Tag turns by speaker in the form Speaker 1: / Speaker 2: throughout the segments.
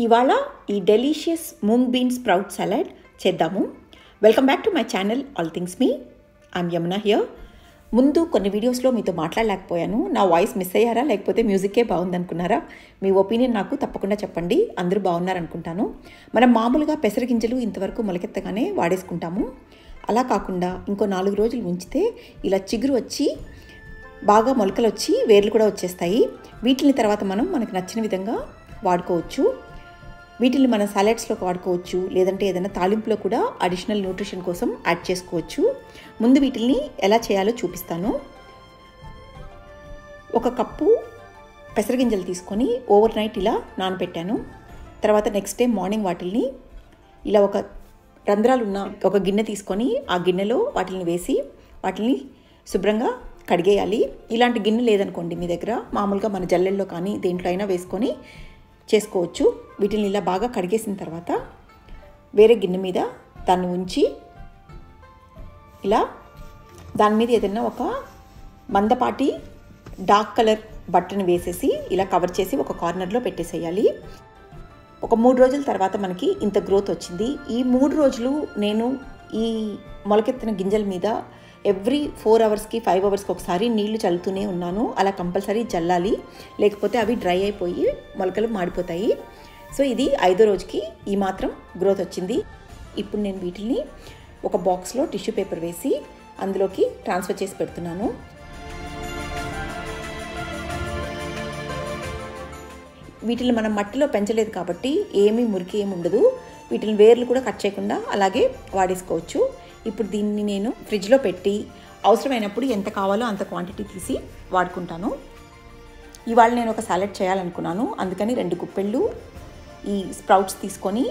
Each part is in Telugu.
Speaker 1: ఇవాళ ఈ delicious moong bean sprout salad చేద్దాము. Welcome back to my channel all things me. I'm Yamuna here. ముందు కొన్ని వీడియోస్లో మీతో మాట్లాడలేకపోయాను. నా వాయిస్ మిస్ అయ్యారా? లేకపోతే మ్యూజికే బాగుందనుకున్నారా? మీ ఒపీనియన్ నాకు తప్పకుండా చెప్పండి. అందరూ బాగున్నారనుకుంటాను. మనం మామూలుగా పెసరగింజలు ఇంతవరకు మొలకెత్తగానే వాడేసుకుంటాము. అలా కాకుండా ఇంకో నాలుగు రోజులు ఉంచితే ఇలా చిగురు వచ్చి బాగా మొలకలు వచ్చి వేర్లు కూడా వచ్చేస్తాయి. వీటిని తర్వాత మనం మనకు నచ్చిన విధంగా వాడుకోవచ్చు. వీటిని మన సాలెడ్స్లోకి వాడుకోవచ్చు లేదంటే ఏదైనా తాలింపులో కూడా అడిషనల్ న్యూట్రిషన్ కోసం యాడ్ చేసుకోవచ్చు. ముందు వీటిని ఎలా చేయాలో చూపిస్తాను. ఒక కప్పు పెసరగింజలు తీసుకొని ఓవర్ నైట్ ఇలా నానబెట్టాను తర్వాత నెక్స్ట్ డే మార్నింగ్ వాటిల్ని ఇలా ఒక రంధ్రాలు ఉన్న ఒక గిన్నె తీసుకొని ఆ గిన్నెలో వాటిని వేసి వాటిని శుభ్రంగా కడిగేయాలి. ఇలాంటి గిన్నె లేదనుకోండి మీ దగ్గర మామూలుగా మన జల్లెల్లో కానీ దేంట్లో అయినా వేసుకొని చేసుకోవచ్చు. వీటిని ఇలా బాగా కడిగేసిన తర్వాత వేరే గిన్నె మీద దాన్ని ఉంచి ఇలా దాని మీద ఏదైనా ఒక మందపాటి డార్క్ కలర్ బట్టను వేసేసి ఇలా కవర్ చేసి ఒక కార్నర్లో పెట్టేసేయాలి. ఒక మూడు రోజుల తర్వాత మనకి ఇంత గ్రోత్ వచ్చింది. ఈ మూడు రోజులు నేను ఈ మొలకెత్తిన గింజల మీద ఎవ్రీ ఫోర్ అవర్స్కి ఫైవ్ అవర్స్కి ఒకసారి నీళ్ళు చల్లుతూనే ఉన్నాను. అలా కంపల్సరీ చల్లాలి. లేకపోతే అవి డ్రై అయిపోయి మొలకలు మాడిపోతాయి. సో ఇది ఐదో రోజుకి ఈ మాత్రం గ్రోత్ వచ్చింది. ఇప్పుడు నేను వీటిని ఒక బాక్స్లో టిష్యూ పేపర్ వేసి అందులోకి ట్రాన్స్ఫర్ చేసి పెడుతున్నాను. వీటిని మనం మట్టిలో పెంచలేదు కాబట్టి ఏమీ మురికి ఏమి ఉండదు. వీటిని వేర్లు కూడా కట్ చేయకుండా అలాగే వాడేసుకోవచ్చు. ఇప్పుడు దీన్ని నేను ఫ్రిడ్జ్లో పెట్టి అవసరమైనప్పుడు ఎంత కావాలో అంత క్వాంటిటీ తీసి వాడుకుంటాను. ఇవాళ నేను ఒక సాలెడ్ చేయాలనుకున్నాను. అందుకని రెండు కుప్పెళ్ళు ఈ స్ప్రౌట్స్ తీసుకొని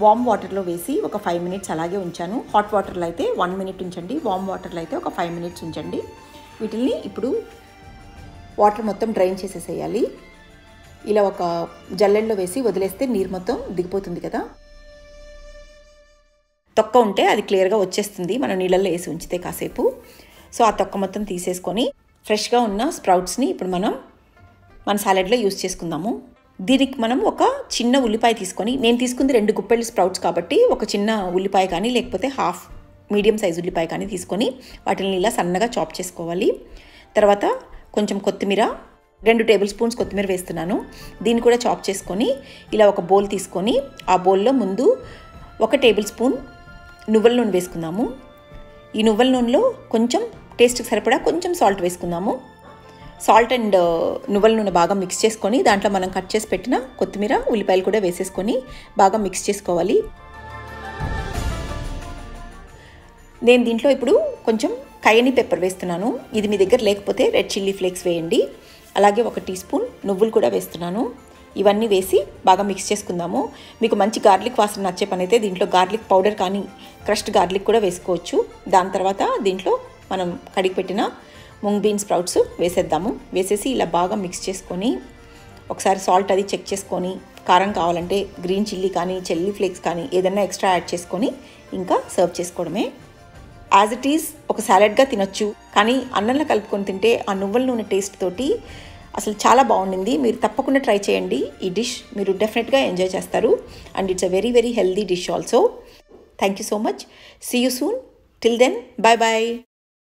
Speaker 1: వామ్ వాటర్లో వేసి ఒక ఫైవ్ మినిట్స్ అలాగే ఉంచాను. హాట్ వాటర్లో అయితే వన్ మినిట్ ఉంచండి. వామ్ వాటర్లో అయితే ఒక ఫైవ్ మినిట్స్ ఉంచండి. వీటిని ఇప్పుడు వాటర్ మొత్తం డ్రైన్ చేసేసేయాలి. ఇలా ఒక జల్లెల్లో వేసి వదిలేస్తే నీరు మొత్తం దిగిపోతుంది కదా. తొక్క ఉంటే అది క్లియర్గా వచ్చేస్తుంది. మనం నీళ్ళల్లో వేసి ఉంచితే కాసేపు. సో ఆ తొక్క మొత్తం తీసేసుకొని ఫ్రెష్గా ఉన్న స్ప్రౌట్స్ని ఇప్పుడు మనం మన సాలెడ్లో యూస్ చేసుకుందాము. దీనికి మనం ఒక చిన్న ఉల్లిపాయ తీసుకొని నేను తీసుకుంది రెండు గుప్పెళ్ళు స్ప్రౌట్స్ కాబట్టి ఒక చిన్న ఉల్లిపాయ కానీ లేకపోతే హాఫ్ మీడియం సైజ్ ఉల్లిపాయ కానీ తీసుకొని వాటిని ఇలా సన్నగా చాప్ చేసుకోవాలి. తర్వాత కొంచెం కొత్తిమీర రెండు టేబుల్ స్పూన్స్ కొత్తిమీర వేస్తున్నాను. దీన్ని కూడా చాప్ చేసుకొని ఇలా ఒక బౌల్ తీసుకొని ఆ బౌల్లో ముందు ఒక టేబుల్ స్పూన్ నువ్వుల నూనె వేసుకుందాము. ఈ నువ్వుల నూనెలో కొంచెం టేస్ట్కి సరిపడా కొంచెం సాల్ట్ వేసుకుందాము. సాల్ట్ అండ్ uh, నువ్వుల నూనె బాగా మిక్స్ చేసుకొని దాంట్లో మనం కట్ చేసి పెట్టిన కొత్తిమీర ఉల్లిపాయలు కూడా వేసేసుకొని బాగా మిక్స్ చేసుకోవాలి. నేను దీంట్లో ఇప్పుడు కొంచెం కయని పెప్పర్ వేస్తున్నాను. ఇది మీ దగ్గర లేకపోతే రెడ్ చిల్లీ ఫ్లేక్స్ వేయండి. అలాగే ఒక టీ స్పూన్ నువ్వులు కూడా వేస్తున్నాను. ఇవన్నీ వేసి బాగా మిక్స్ చేసుకుందాము. మీకు మంచి గార్లిక్ వాసన నచ్చే పని అయితే దీంట్లో గార్లిక్ పౌడర్ కానీ క్రష్డ్ గార్లిక్ కూడా వేసుకోవచ్చు. దాని తర్వాత దీంట్లో మనం కడిగి పెట్టిన ముంగ్ బీన్ స్ప్రౌట్స్ వేసేద్దాము. వేసేసి ఇలా బాగా మిక్స్ చేసుకొని ఒకసారి సాల్ట్ అది చెక్ చేసుకొని కారం కావాలంటే గ్రీన్ చిల్లీ కానీ చిల్లీ ఫ్లేక్స్ కానీ ఏదైనా ఎక్స్ట్రా యాడ్ చేసుకొని ఇంకా సర్వ్ చేసుకోవడమే. యాజ్ ఇట్ ఈజ్ ఒక సాలెడ్గా తినొచ్చు. కానీ అన్నంలో కలుపుకొని తింటే ఆ నువ్వుల నూనె టేస్ట్ తోటి అసలు చాలా బాగుండింది. మీరు తప్పకుండా ట్రై చేయండి ఈ డిష్. మీరు డెఫినెట్గా ఎంజాయ్ చేస్తారు. And it's a very very healthy dish also. Thank you so much. See you soon. Till then. Bye bye